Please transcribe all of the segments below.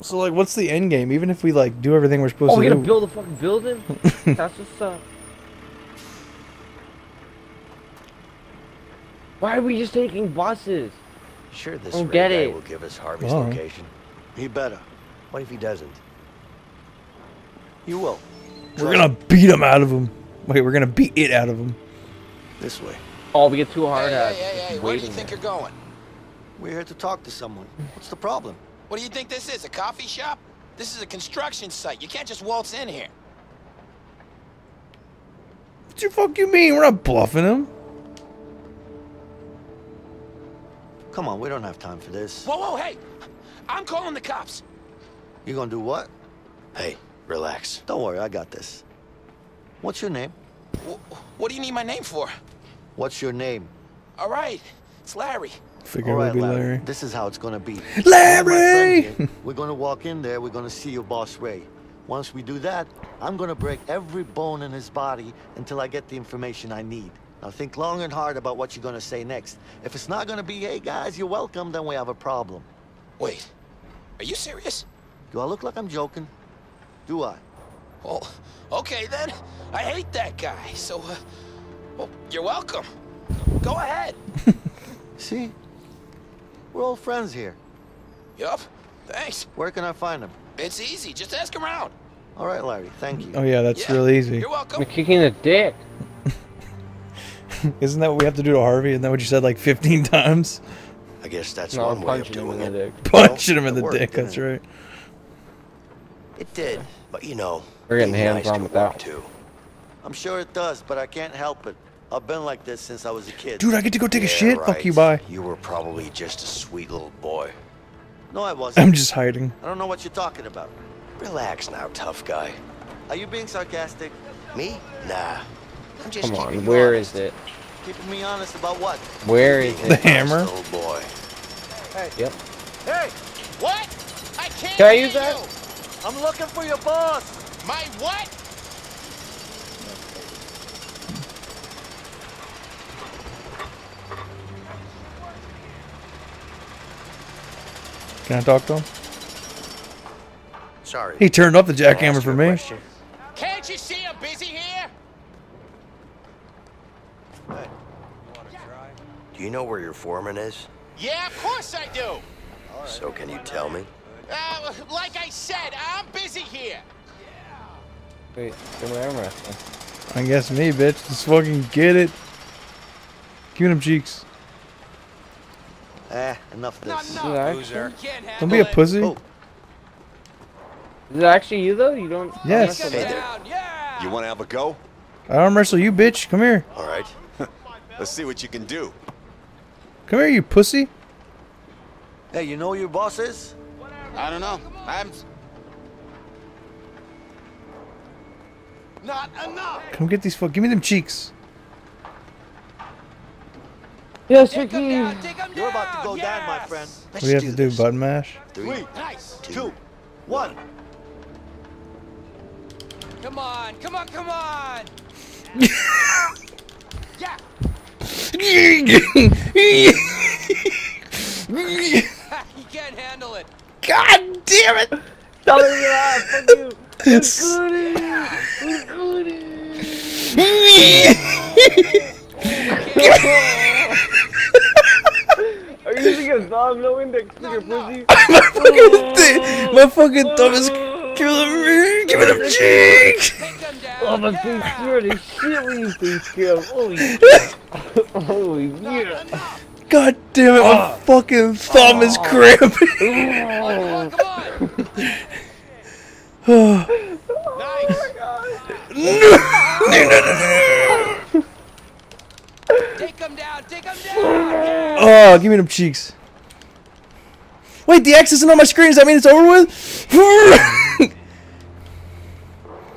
So like, what's the end game? Even if we like do everything we're supposed to do. Oh, we to gotta do. build a fucking building? That's what's up. Why are we just taking buses? Sure, this Don't Ray get guy it. will give us Harvey's Oh. location. He better. What if he doesn't? You will. we're gonna beat him out of him. Wait, we're gonna beat it out of him. This way. Oh, we get too hard Hey, at hey, hey, hey, where do you think you're going? We're here to talk to someone. What's the problem? What do you think this is, a coffee shop? This is a construction site. You can't just waltz in here. What you fuck you mean? We're not bluffing him. Come on, we don't have time for this. Whoa, whoa, hey! I'm calling the cops. You gonna do what? Hey, relax. Don't worry, I got this. What's your name? Wh- What do you need my name for? What's your name? All right, it's Larry. Figure All it would be Larry. Larry. This is how it's gonna be. Larry! Me and my friend We're gonna walk in there. We're gonna see your boss Ray. Once we do that, I'm gonna break every bone in his body until I get the information I need. Now think long and hard about what you're gonna say next. If it's not gonna be, hey guys, you're welcome, then we have a problem. Wait, are you serious? Do I look like I'm joking? Do I? Well, okay then. I hate that guy, so, uh, well, you're welcome. Go ahead. See? We're all friends here. Yup, thanks. Where can I find him? It's easy, just ask around. All right, Larry. Thank you. Oh yeah, that's Yeah, real easy. You're welcome. We're kicking the dick. Isn't that what we have to do to Harvey? Isn't that what you said like 15 times? I guess that's No, one I'm way of punching him doing in the it. dick. Punching him in the worked, dick. That's it? right. It did, but you know, We're getting being nice hands-on can with that. too. I'm sure it does, but I can't help it. I've been like this since I was a kid. Dude, I get to go take a Yeah, shit. Fuck you, right. bye. You were probably just a sweet little boy. No, I wasn't. I'm just hiding. I don't know what you're talking about. Relax now, tough guy. Are you being sarcastic? Me? Nah. I'm just Come on, you where honest. is it? Keeping me honest about what? Where is The it? nice hammer? little boy. Yep. Hey, What? I can't Can I use that? you. I'm looking for your boss. My what? Can I talk to him? Sorry. He turned up the Can jackhammer for me. question? Can't you see I'm busy here? Do you know where your foreman is? Yeah, of course I do. So can you tell me? Uh, like I said, I'm busy here. Wait, give me arm. I guess me, bitch. Just fucking get it. Give me them cheeks. Eh, enough of this. enough, Yeah. loser. You can't Don't be a pussy. Oh, Is it actually you though? You don't. Yes. arm Take wrestle him that? down, yeah. You want to have a go? I arm wrestle you, bitch. Come here. All right. Let's see what you can do. Come here, you pussy. hey, you know who your boss is? I don't know. I'm. Not enough. Come get these fuck. Give me them cheeks. Yes, Take him Ricky. down. You're about to down, go down, my yes. friend. What do you have to do? this. Button mash? Three, Nice. two, one. Come on. Come on. Come on. yeah. you can't handle it. God damn it! Tell me that. Fuck you. Goody. Are you using a thumb, no index finger, pussy? my fucking oh. thing, my fucking thumb is killing me. Give me them cheeks. Take him down. Oh, my yeah. face scared as shit when you say scam. Holy shit. Holy yeah. God damn it! My ah. fucking thumb is ah. cramping. Come on. Come on. nice. Take him down. Take him down. Oh, give me them cheeks. Wait, the X isn't on my screen. Does that mean it's over with?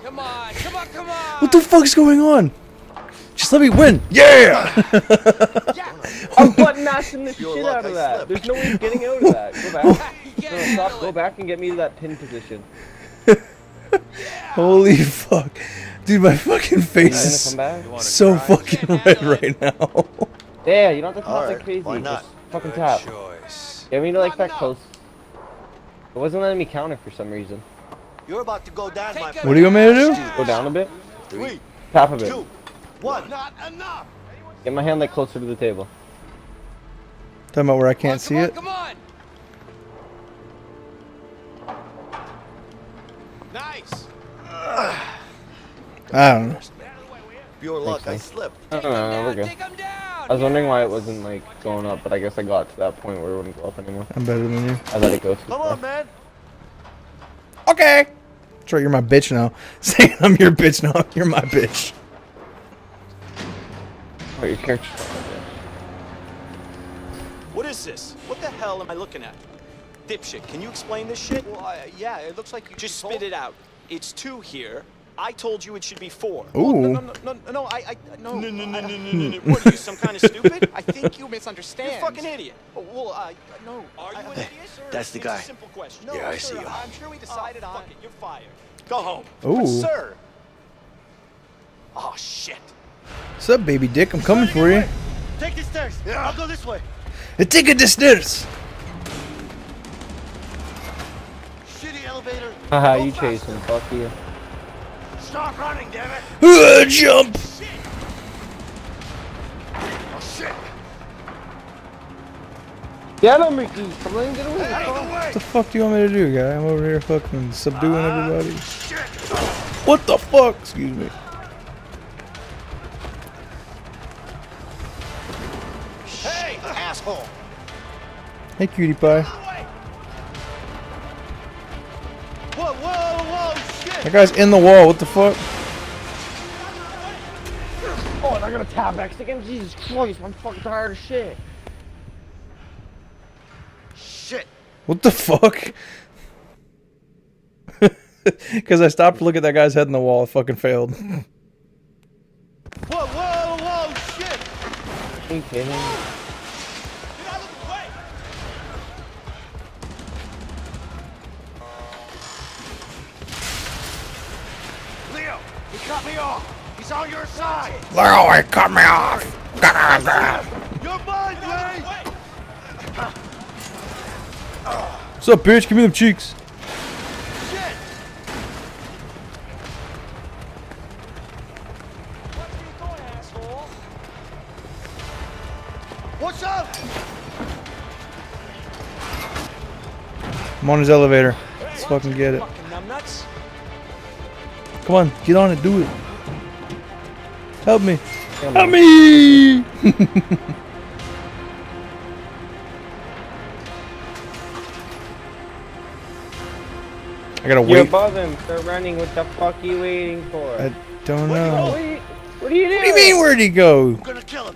Come on. Come on. Come on. what the fuck is going on? Just let me win. Yeah! Yeah. I'm button mashing the Your shit out of I that. slept. There's no way of getting out of that. Go back. No, stop. Go back and get me to that pin position. Holy fuck. Dude, my fucking face is back? so fucking Can't red right now. Yeah, you don't have to tap Alright, like crazy. why not? Just fucking tap. choice. Get me to like Not that close. It wasn't letting me count it for some reason. You're about to go down, my Take What do you want me to do? Go down a bit. Three, Tap a bit. two, one. Not enough. Get my hand like closer to the table. Talking about where I can't see come it. Come on. Nice. I don't know. Pure luck, I Thanks, slipped. No, no, no, no, we're good. Take him down. I was wondering why it wasn't like going up, but I guess I got to that point where it wouldn't go up anymore. I'm better than you. I let it go too Come on, man. Okay. That's right. You're my bitch now. Saying I'm your bitch now. You're my bitch. Oh, your character. What is this? What the hell am I looking at? Dipshit, can you explain this shit? Well, uh, yeah, it looks like you Just spit it out. It's two here. I told you it should be four. Ooh. No, no, no, no, no, I, I, no. No, no, no, no, no, no, no. What are you, some kind of stupid? I think you misunderstand. You're a fucking idiot. Oh, well, uh, no. Are you an idiot? Sir, That's the it's guy. a simple question. Yeah, no, I sir, see you. I'm sure we decided on. Fuck it, you're fired. Go home. Ooh. Sir. Oh, shit. What's up, baby dick? I'm coming for you. Take the stairs. Yeah. I'll go this way. Take a distance. Shitty elevator. Haha, you chase him. Fuck you. Stop running, damn it. Uh, jump. Oh, shit. Get him, Ricky! Come on, get away! Out the. What the fuck do you want me to do, guy? I'm over here fucking subduing everybody. Shit. What the fuck? Excuse me. Hey, asshole. Hey, cutie pie. That guy's in the wall. What the fuck? Oh, and I got a tab X again? Jesus Christ, I'm fucking tired of shit. Shit. What the fuck? Because I stopped to look at that guy's head in the wall. It fucking failed. Whoa, whoa, whoa, shit. Are you kidding? Cut me off. He's on your side. He cut me off. You're mine, Ray. What's up, bitch? Give me them cheeks. Shit. What's up? I'm on his elevator. Let's fucking get it. Fucking numbnuts. Come on, get on it. Do it. Help me. Help me. I gotta You're wait. above him. Start running. What the fuck are you waiting for? I don't know. What are you, what are you doing? What do you mean? Where'd he go? I'm gonna kill him.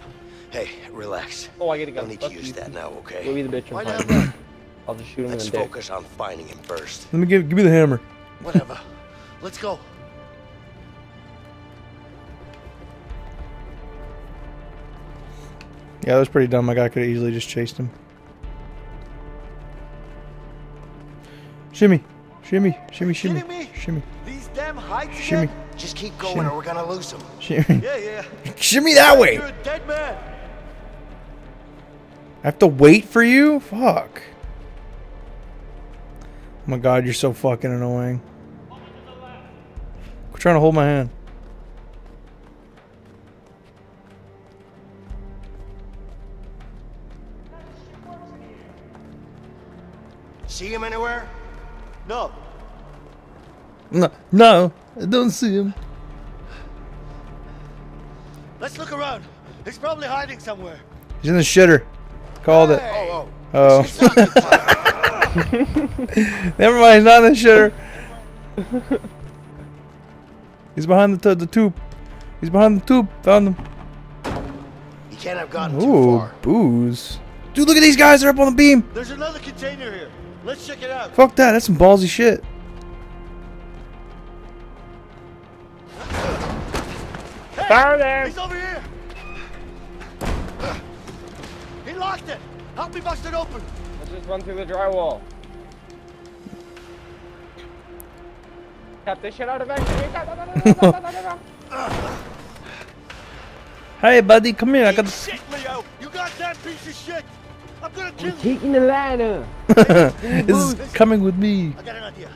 Hey, relax. Oh, I gotta go. Don't need to use that now, okay? Give me the bitch Why and not? find. I'll just shoot him Let's in the dick. focus on finding him first. Let me give give me the hammer. Whatever. Let's go. Yeah, that was pretty dumb. My guy could have easily just chased him. Shimmy, shimmy, shimmy, shimmy, shimmy, These damn heights shimmy, again? Just keep going or we're gonna lose him. shimmy, Yeah, yeah. shimmy that way. You're a dead man. I have to wait for you? Fuck. Oh my god, you're so fucking annoying. Quit trying to hold my hand. See him anywhere? No. No, no, I don't see him. Let's look around. He's probably hiding somewhere. He's in the shitter. Called it. Oh, Oh. oh. Never mind, he's not in the shitter. He's behind the, t- the tube. He's behind the tube. Found him. He can't have gotten too Ooh, far. booze. Dude, look at these guys. They're up on the beam. There's another container here. Let's check it out. Fuck that. That's some ballsy shit. Fire there! He's over here. He locked it. Help me bust it open. Let's just run through the drywall. Tap this shit out eventually. Hey, buddy, come here. I got the. Shit, Leo. You got that piece of shit. I'm gonna kill you. Taking the ladder. this is coming with me. I got an idea.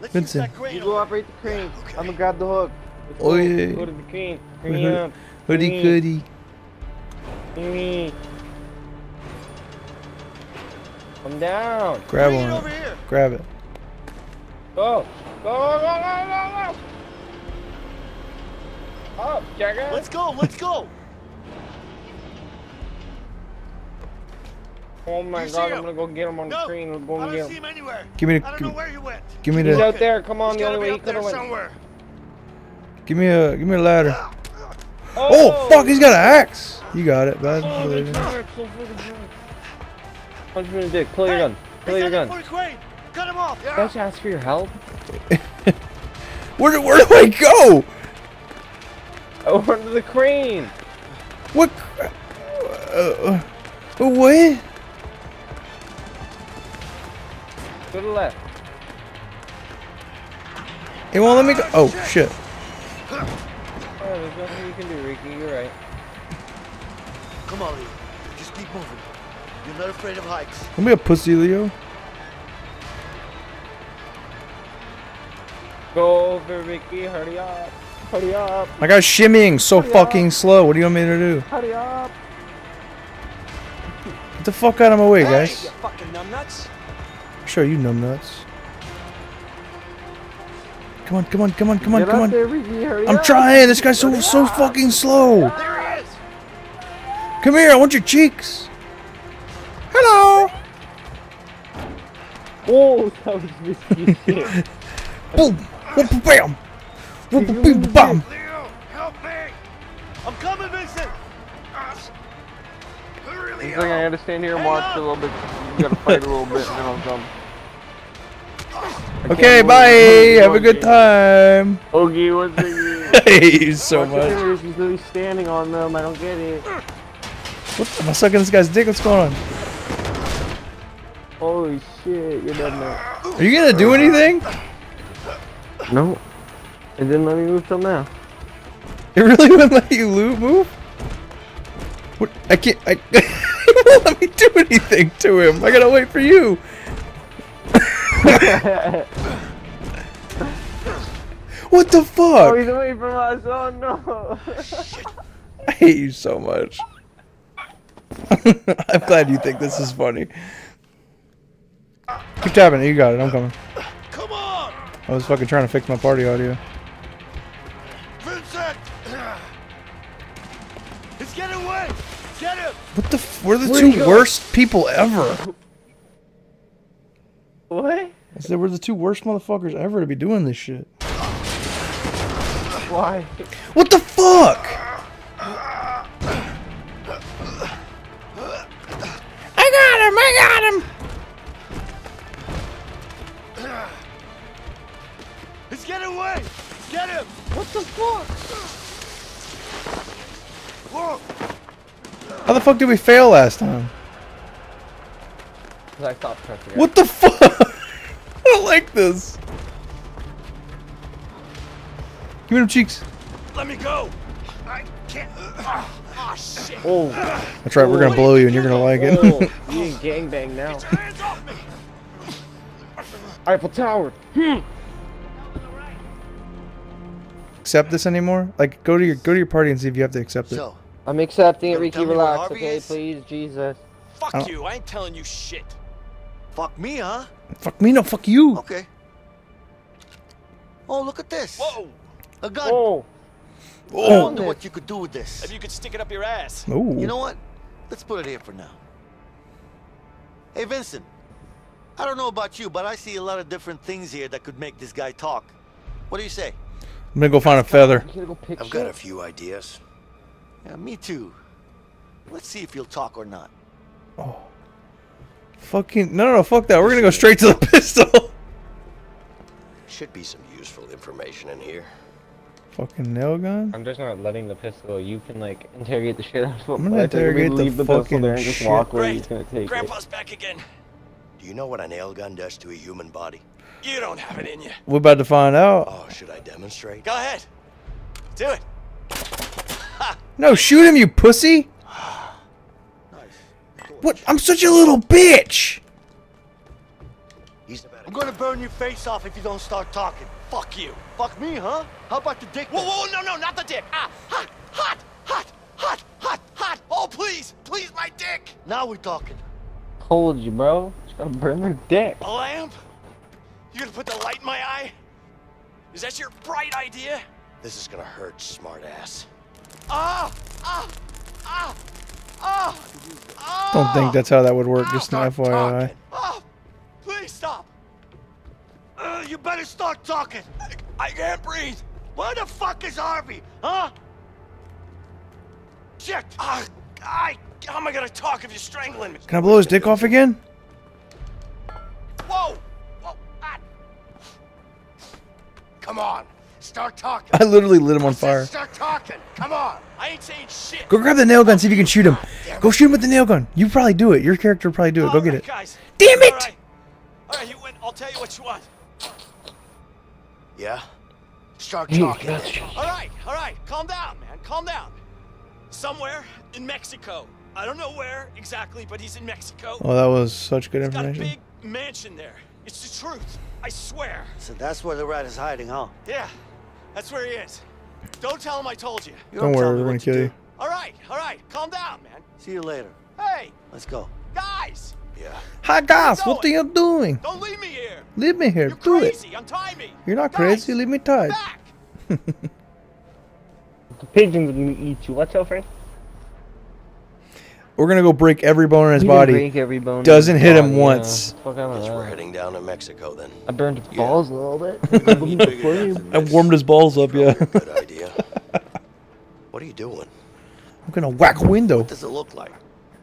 Let's Vincent. use that crane You go operate the crane. I'm gonna grab the hook. Let's Oh, go. yeah. Go to the crane. Crane up. Hoodie Crane. goody. Crane. Come down. Grab Bring it on over here. Grab it. Go. Go, go, go, go, go, go. Up, Jagger. Let's go. Let's go. Oh my You god, him? I'm gonna go get him on the No, crane. We'll go I and don't get see him. him anywhere. Give me I the. don't Give, know where he went. give me He's the. out there. Come on, He's the gotta only way he could have went. somewhere. Give me a. Give me a ladder. Oh fuck! He's got an axe. You got it, bud. Oh, the truck, so fucking drunk. Punch me in the dick. Pull your gun. Pull your gun. the fucking crane. Cut him off. Don't you ask for your help? Where do, where do I go? Over to the crane. What? Uh, uh, what? To the left. It won't let me go. Oh shit! Oh, there's nothing you can do, Ricky. You're right. Come on, Leo. Just keep moving. You're not afraid of heights. Let me a pussy, Leo. Go over, Ricky. Hurry up. Hurry up. My guy's shimmying so fucking slow. What do you want me to do? Hurry up. Get the fuck out of my way, guys. you fucking numbnuts. Show you numbnuts. Come on, come on, come on, come on, Get come on. there, Ricky. I'm up. trying. This guy's so so fucking slow. There he is. Come here. I want your cheeks. Hello. Oh, that was risky shit. Boom. Whoop, boom, bam. Whoop, boom, boom, bam. Leo, help me. I'm coming, Vincent. I think I gotta stand here and watch a little bit. Gotta fight a little bit and then I'll. I Okay, bye. Have a good time. Ogie, what's the you so much. He's standing on them. I don't get it. What? Am I sucking this guy's dick? What's going on? Holy shit, you're dead now. Are you gonna do anything? No. It didn't let me move till now. It really wouldn't let you loot move? What? I can't. I. it won't let me do anything to him. I gotta wait for you. what the Oh, fuck? he's away from us. Oh no. I hate you so much. I'm glad you think this is funny. Keep tapping it. You got it. I'm coming. Come on, I was fucking trying to fix my party audio. Vincent. He's getting away. Get him. What the? F- we're the Where'd two he go? worst people ever. what? I said we're the two worst motherfuckers ever to be doing this shit. Why? What the fuck? I got him! I got him! He's getting away. Get him. What the fuck? Whoa. How the fuck did we fail last time? I stopped pressing it. What the fuck? I don't like this. Give me them cheeks. Let me go. I can't. Ah, shit. Oh. That's right, we're gonna blow you and you're gonna like oh. it. You ain't gangbang now. Hands off me. Eiffel Tower. Hmm. accept this anymore? Like go to your go to your party and see if you have to accept it. So, I'm accepting it, Ricky. tell me where Relax, okay? is? Please, Jesus. Fuck I you. I ain't telling you shit. fuck me, huh? Fuck me, no fuck you. Okay. Oh, look at this. Whoa. A gun. Oh. I Oh. wonder what you could do with this. If you could stick it up your ass. Ooh. You know what? Let's put it here for now. Hey, Vincent. I don't know about you, but I see a lot of different things here that could make this guy talk. What do you say? I'm gonna go find a feather. Go I've got a few ideas. Yeah, me too. Let's see if he'll talk or not. Oh. Fucking no, no, no, fuck that. We're gonna go straight to the pistol. Should be some useful information in here. Fucking nail gun. I'm just not letting the pistol. You can like interrogate the shit out of him. I'm gonna but I think if we interrogate the leave the pistol fucking there and just shit. walk where Great. he's gonna take Grandpa's back again. Do you know what a nail gun does to a human body? You don't have it in you. We're about to find out. Oh, should I demonstrate? Go ahead. Do it. No, shoot him, you pussy. Nice. What? I'm such a little bitch. I'm gonna burn your face off if you don't start talking. Fuck you. Fuck me, huh? How about the dick? Whoa, then? whoa, no, no, not the dick. Ah, hot, hot, hot, hot, hot, hot. Oh, please, please, my dick. Now we're talking. Told you, bro. Just gotta burn their dick. A lamp? You gonna put the light in my eye? Is that your bright idea? This is gonna hurt, smartass. Ah, ah, ah, ah, ah. Don't think that's how that would work. Just an FYI. Ah, please stop. Uh, you better start talking. I can't breathe. Where the fuck is Harvey, huh? Shit. Ah, I. How am I gonna talk if you're strangling me? Can I blow his dick off again? Whoa. Whoa. Ah. Come on, start talking. I literally lit him on fire. Start talking. Come on. I ain't saying shit. Go grab the nail gun. See if you can shoot him. Go shoot him with the nail gun. You probably do it. Your character will probably do it. Go All get right, it. guys. Damn it! All right. All right, you win. I'll tell you what you want. Yeah? Start talking. All right, all right. Calm down, man. Calm down. Somewhere in Mexico. I don't know where exactly, but he's in Mexico. Oh, that was such good He's got a information. big mansion there. It's the truth. I swear. So that's where the rat is hiding, huh? Yeah, that's where he is. Don't tell him I told you. You Don't tell worry, we're gonna kill you. All right, all right. Calm down, man. See you later. Hey, Let's go. guys, Yeah. Hi guys, what are you doing? don't leave me here. Leave me here. You're Do it. crazy. Untie me. You're not Guys, crazy. Leave me tied. The pigeons are gonna eat you. Watch out, Frank. We're gonna go break every bone in his We can body. break every bone Doesn't his hit him once. Yeah. Fuck out of Guess we're heading down to Mexico then. I burned his Yeah. balls a little bit. You figured out I warmed his balls up. Yeah. Good idea. What are you doing? I'm gonna whack a window. What does it look like?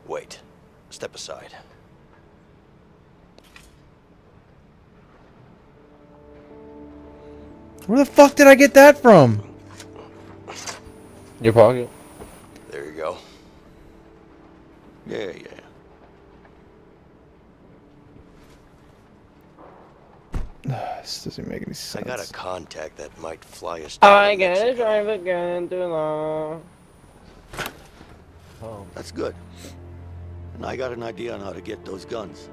Wait. Step aside. Where the fuck did I get that from? Your pocket. There you go. Yeah, yeah. This doesn't make any sense. I got a contact that might fly us down I gotta Mexico. drive a gun too long. Oh, That's good. And I got an idea on how to get those guns.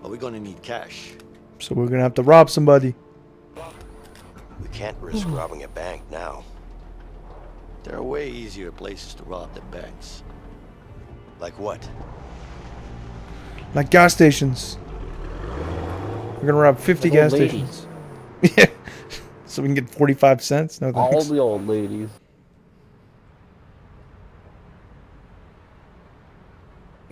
But we're gonna need cash. So we're gonna have to rob somebody. We can't risk hmm. robbing a bank now. There are way easier places to rob than banks. Like what? Like gas stations. We're gonna rob 50 Like gas ladies. stations. Yeah. so we can get 45 cents. No thanks. all thanks. the old ladies.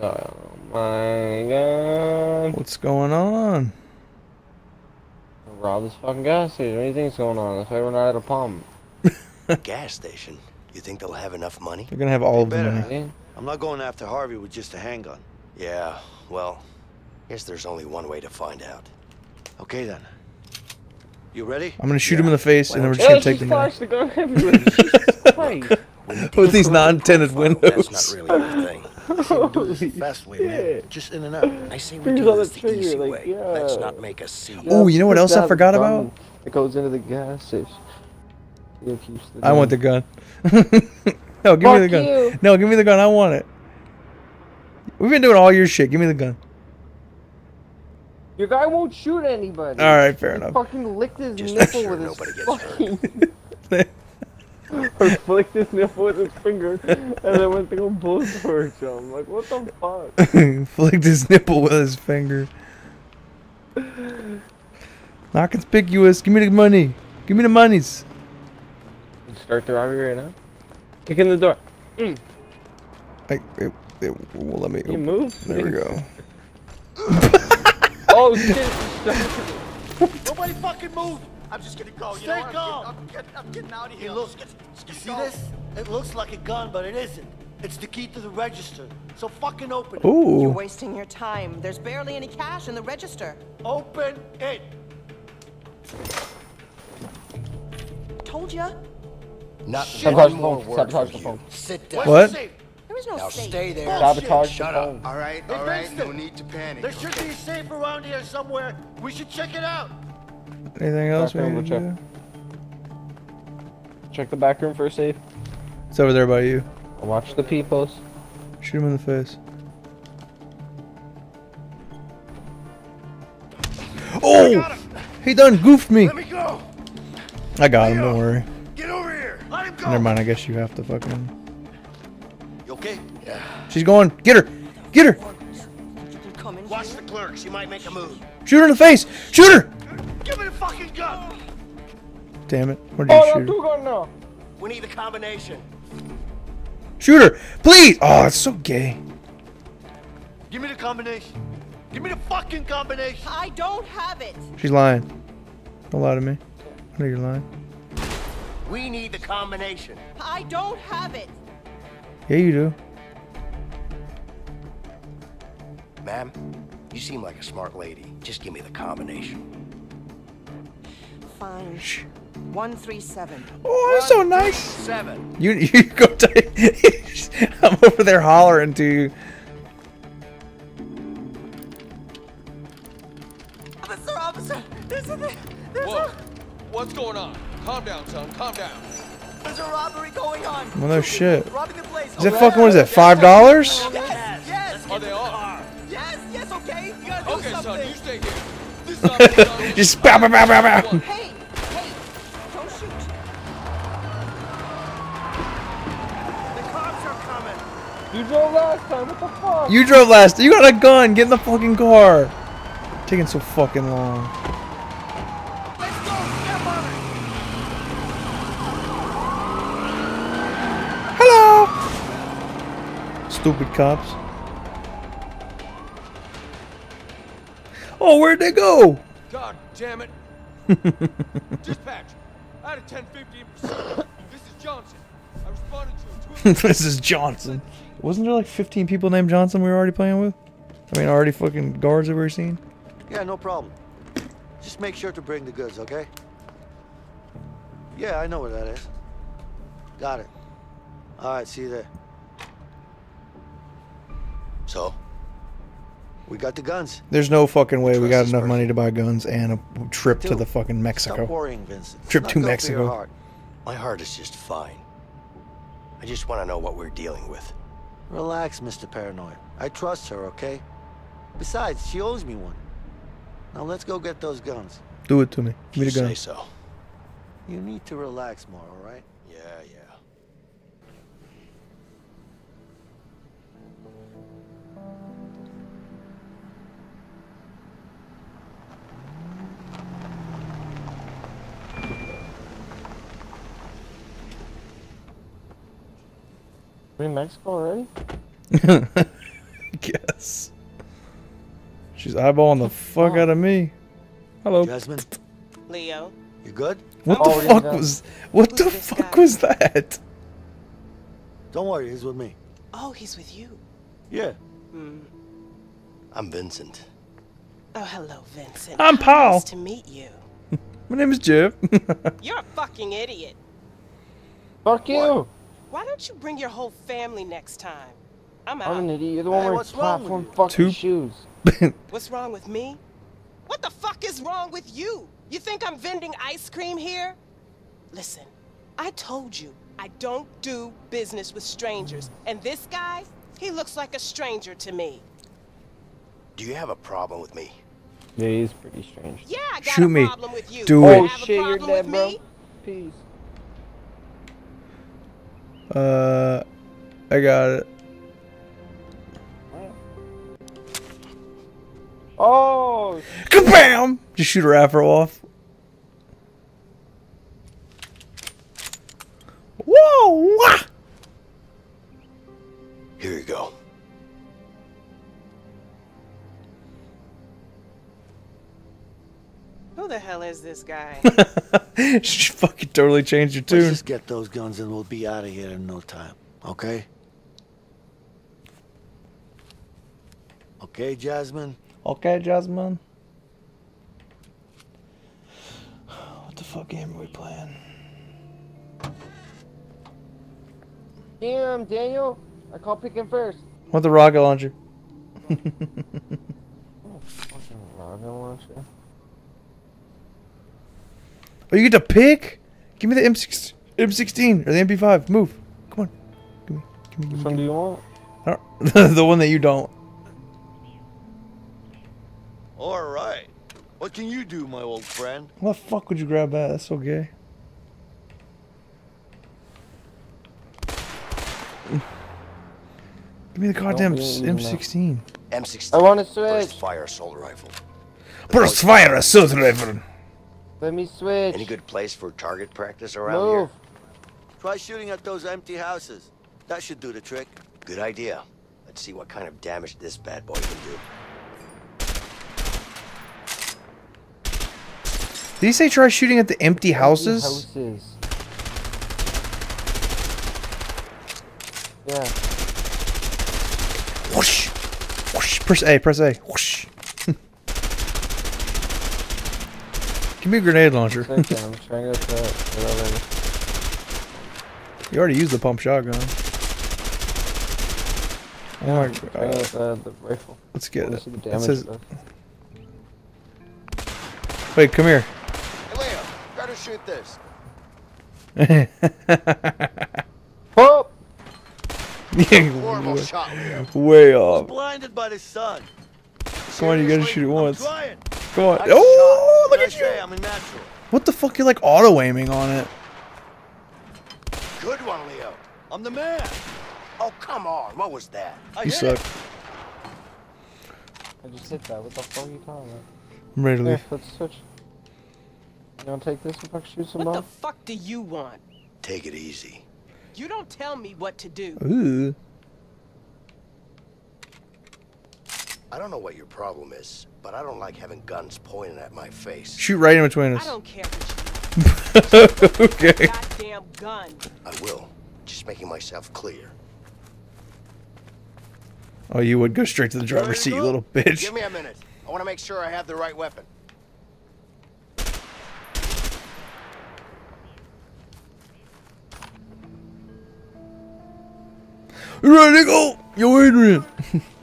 Oh my god. What's going on? Rob this fucking gas station. What do you think's going on? That's why we're not at a pump. Gas station? You think they'll have enough money? They're gonna have all of the better. money. See? I'm not going after Harvey with just a handgun. Yeah, well, guess there's only one way to find out. Okay then. You ready? I'm gonna shoot him in the face and then we're just gonna take the money. flash the gun everywhere. With these non-tinted windows. That's not really your thing. do this the fast way, man. Just in and out. I say we Fingers do on this the the easy trigger, like, way. yeah. Let's not make a scene. Oh, you know what else I forgot about? It goes into the gas station. You keeps the I want the gun. no, give me the gun. you. No, give me the gun. I want it. We've been doing all your shit. Give me the gun. Your guy won't shoot anybody. All right, fair He enough. fucking licked his Just nipple sure with nobody his gets fucking. or flicked his nipple with his finger, and then went to go blow torch him. I'm like, what the fuck? Flicked his nipple with his finger. Not conspicuous. Give me the money. Give me the monies. Start the robbery right now. Kick in the door. Mm. Like, it, it will let me. You move. There we go. Oh shit! Nobody fucking move! I'm just gonna go. You Stay know calm. I'm, getting, I'm, getting, I'm getting out of Hey, here. look. Let's get- let's You see going. this? It looks like a gun, but it isn't. It's the key to the register. So fucking open it. You're wasting your time. There's barely any cash in the register. Open it. Told ya. Not Sabotage the more phone. word Sabotage the phone. Sit down. What? Safe. There is no Now safe. stay there. Sabotage the Shut phone. up. All right, Hey, all right. Winston. No need to panic. There should be a safe around here somewhere. We should check it out. Anything else we Back need room, to we'll do? Check the back room for a safe. It's over there by you. Watch the P post. Shoot him in the face. Oh! He done goofed me. Let me go. I got him, don't worry. Go. Never mind, I guess you have to fucking... You okay? Yeah. She's going. Get her! Get her! You can come in Watch the clerk. She might make a move. Shoot her in the face! Shoot her! Give me the fucking gun. Damn it. Where did oh, you Oh, no, shoot two her? gun now. We need the combination. Shoot her! Please! Oh, it's so gay. Give me the combination. Give me the fucking combination. I don't have it. She's lying. Don't lie to me. I know you're lying. We need the combination. I don't have it. Yeah, you do. Ma'am, you seem like a smart lady. Just give me the combination. Fine. One three seven. Oh, that's so nice. Seven. You you go. T- I'm over there hollering to you. Calm down, son. Calm down. there's a robbery going on. Well, no shit. Robbing the place. Is it oh, fucking? What is it? Five dollars? Yes, yes, Oh, they are. yes, yes. Okay, you gotta do Okay, son. You stay here. This is Officer Just bow, bow, bow, bow, bow. Hey, hey, don't shoot. The cops are coming. You drove last time. What the fuck? You drove last. You got a gun. Get in the fucking car. Taking so fucking long. Let's go. Step on it. Hello. Stupid cops. Oh, where'd they go? God damn it. Dispatch. Out of 10, 15%. This is Johnson. I responded to a two this is Johnson. Wasn't there like 15 people named Johnson we were already playing with? I mean, already fucking guards that we were seeing? Yeah, no problem. Just make sure to bring the goods, okay? Yeah, I know where that is. Got it. All right, see you there. So, We got the guns. There's no fucking way we got enough money to buy guns and a trip to the fucking Stop Mexico. worrying, Vincent. Trip to good for your Mexico. heart. my heart is just fine. I just want to know what we're dealing with. Relax, Mr. Paranoid. I trust her, okay? Besides, she owes me one. Now let's go get those guns. Do it to me. Give me the gun. say so. You need to relax more, all right? Yeah, yeah. We in Mexico already? Yes. She's eyeballing the fuck out of me. Hello. Jasmine, Leo. you good? What Oh, the fuck no. was? What the Who's this fuck guy? was that? Don't worry, he's with me. Oh, he's with you. Yeah. Mm. I'm Vincent. Oh, hello, Vincent. I'm Paul. Nice to meet you. My name is Jeff. You're a fucking idiot. Fuck you! Why don't you bring your whole family next time? I'm I'm an idiot. You're the one Hey, wearing wrong with platform fucking Two- shoes. What's wrong with me? What the fuck is wrong with you? You think I'm vending ice cream here? Listen, I told you I don't do business with strangers. And this guy, he looks like a stranger to me. Do you have a problem with me? Yeah, he's pretty strange. Yeah, I got Shoot a me. problem with you. Do You it. Oh shit, you're dead, bro. Peace. Uh, I got it. Oh, Kabam! Just shoot her afro off. Whoa! Wah! Here you go. The hell is this guy? she fucking totally changed your Let's tune. just get those guns and we'll be out of here in no time. Okay? Okay, Jasmine? Okay, Jasmine. What the fuck game are we playing? damn, Daniel. I call picking first. What the rocket launcher? oh, Fucking rocket launcher. Oh, you get to pick? Give me the M6, M16 or the MP5. Move. Come on. Give me. Give me. Which one do you want? The one that you don't. All right. What can you do, my old friend? What the fuck would you grab that? That's so gay. Give me the goddamn we ain't using that. M16. M16. I want to Burst switch. fire assault rifle. Burst fire assault rifle. Let me switch. Any good place for target practice around Move. here? Try shooting at those empty houses. That should do the trick. Good idea. Let's see what kind of damage this bad boy can do. Did he say try shooting at the empty houses? Houses. Yeah. Whoosh. Whoosh. Press A. Press A. Whoosh. Give me a grenade launcher. I'm trying to get that. whatever. You already used the pump shotgun. Oh my god. get the, the rifle. Let's get Wanna it. see the It damage says, stuff. wait, come here. Hey, Leo, try to shoot this. Oh! Horrible shot, Leo. Way I was off. blinded by the sun. Come on, you gotta shoot it once. trying. Come on. Oh, shot. Look What at I say? you. I'm a natural. What the fuck? You're like auto aiming on it. Good one, Leo. I'm the man. Oh, come on. What was that? I You hit suck. it. I just hit that. What the fuck are you talking about? I'm ready to Here, leave. let's switch. You wanna take this and fuck shoot some What the fuck do you want? Take it easy. You don't tell me what to do. Ooh. I don't know what your problem is, but I don't like having guns pointing at my face. Shoot right in between us. I don't care okay. you goddamn gun. I will. Just making myself clear. Oh, you would go straight to the driver's seat, you little bitch. Give me a minute. I want to make sure I have the right weapon. Ready to go. Yo, Adrian.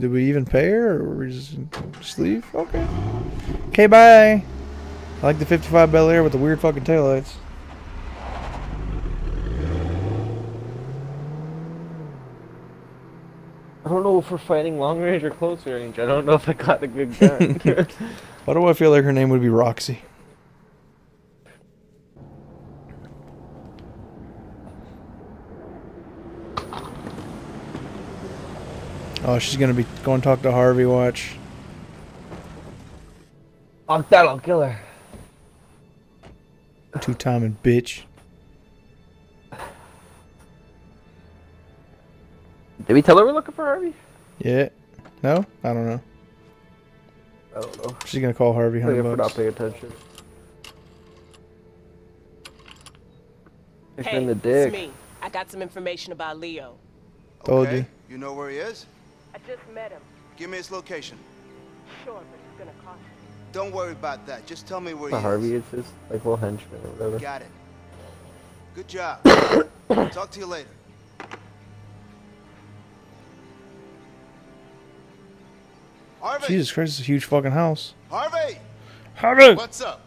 Did we even pay her, or we just, just leave? Okay. Okay, bye. I like the 55 Bel Air with the weird fucking taillights. I don't know if we're fighting long range or close range. I don't know if I got a good gun. Why do I feel like her name would be Roxy? Oh, she's gonna be going to talk to Harvey. Watch. Fuck that, I'll kill her. Two timing bitch. Did we tell her we're looking for Harvey? Yeah. No? I don't know. I don't know. She's gonna call Harvey. Maybe Hundred if we're not paying attention. It's Hey, in the it's me. I got some information about Leo. Told okay. you. You know where he is? I just met him. Give me his location. Sure, but it's gonna cost you. Don't worry about that. Just tell me where Not he Harvey, is. it's just like little henchman or whatever. Got it. Good job. Talk to you later. Harvey! Jesus Christ, it's a huge fucking house. Harvey! Harvey! What's up?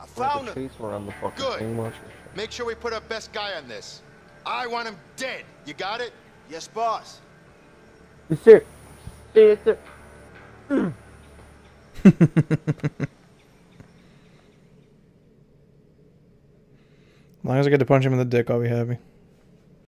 I found the him. chase around the fucking Good. Make sure we put our best guy on this. I want him dead. You got it? Yes, boss. Yes, sir. Yes, sir. As long as I get to punch him in the dick, I'll be happy.